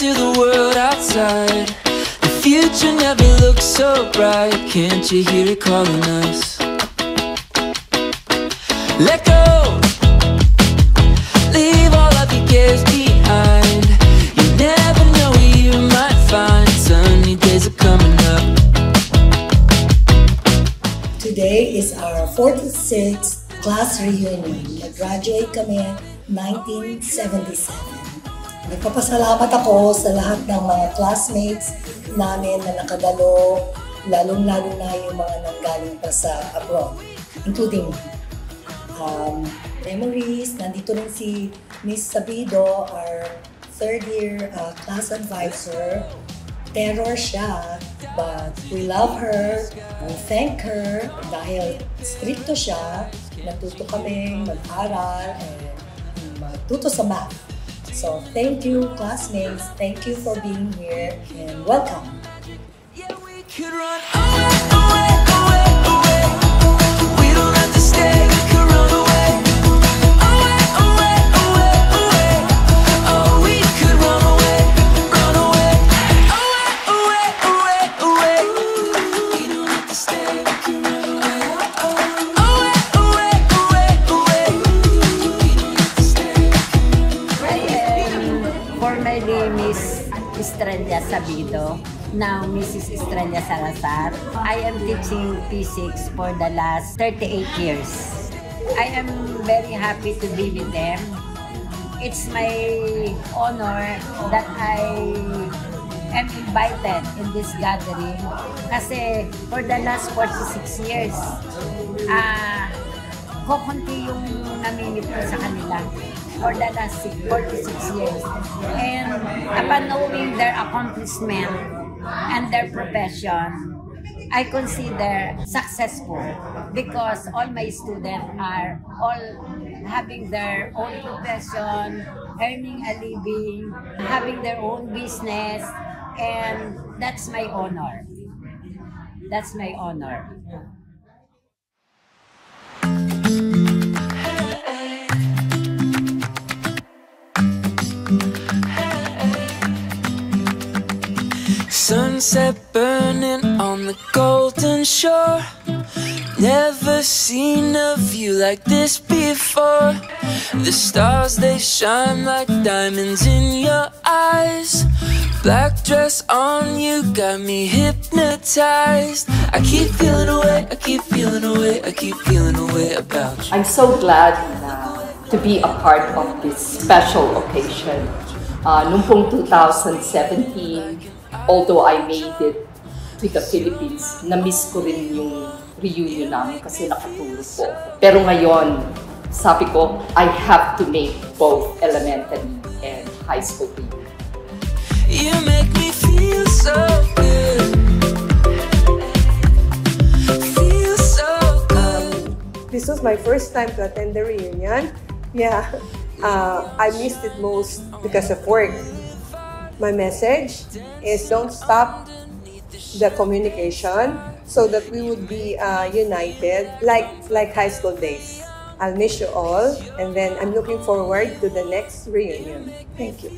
to the world outside. The future never looks so bright. Can't you hear it calling us? Let go. Leave all of your cares behind. You never know where you might find sunny days are coming up. Today is our 46th class reunion. Nag-graduate kami 1977. Nagpapasalamat ako sa lahat ng mga classmates namin na nakadalo, lalong-lalo na yung mga nanggaling pa sa abroad, including um, memories. Nandito rin si Miss Sabido, our third year uh, class advisor. Terror siya, but we love her. We thank her dahil stricto siya. Natuto kami mag-aral and matuto sa math. So thank you classmates. Thank you for being here and welcome. Yeah, formerly Miss Estrella Sabido, now Mrs. Estrella Salazar. I am teaching P6 for the last 38 years. I am very happy to be with them. It's my honor that I am invited in this gathering kasi for the last 46 years, ah, kukunti yung namimit ko sa kanila for the last six- 46 years. And upon knowing their accomplishment and their profession, I consider successful because all my students are all having their own profession, earning a living, having their own business, and that's my honor. That's my honor. Sunset burning on the golden shore. Never seen a view like this before. The stars they shine like diamonds in your eyes. Black dress on you got me hypnotized. I keep feeling away, I keep feeling away, I keep feeling away about you. I'm so glad na to be a part of this special occasion. Uh, nung pong 2017, although I made it to the Philippines, na-miss ko rin yung reunion namin kasi nakatulog po. Pero ngayon, sabi ko, I have to make both elementary and high school reunion. You make me feel so good. Feel so good. This was my first time to attend the reunion. Yeah, uh, I missed it most because of work. My message is don't stop the communication so that we would be uh, united like like high school days. I'll miss you all, and then I'm looking forward to the next reunion. Thank you.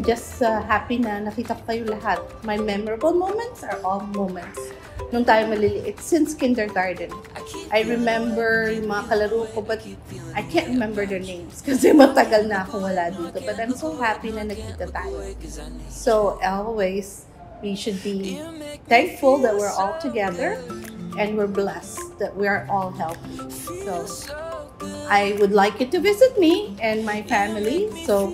Just uh, happy na nakita ko kayo lahat. My memorable moments are all moments nung tayo maliliit since kindergarten. I remember yung mga kalaro ko but I can't remember their names kasi matagal na ako wala dito. But I'm so happy na nagkita tayo. So always, we should be thankful that we're all together and we're blessed that we are all healthy. So I would like you to visit me and my family. So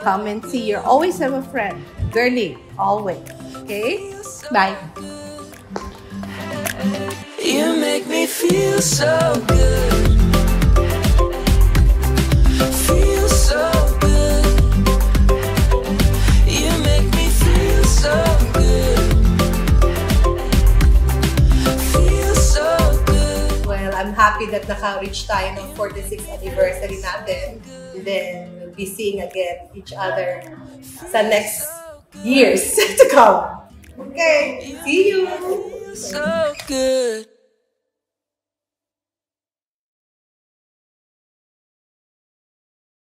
come and see. You always have a friend. Girly, always. Okay? Bye. You make me feel so good. Happy that naka-reach tayo ng 46th anniversary natin. And then, we'll be seeing again each other sa next years to come. Okay, see you! so good.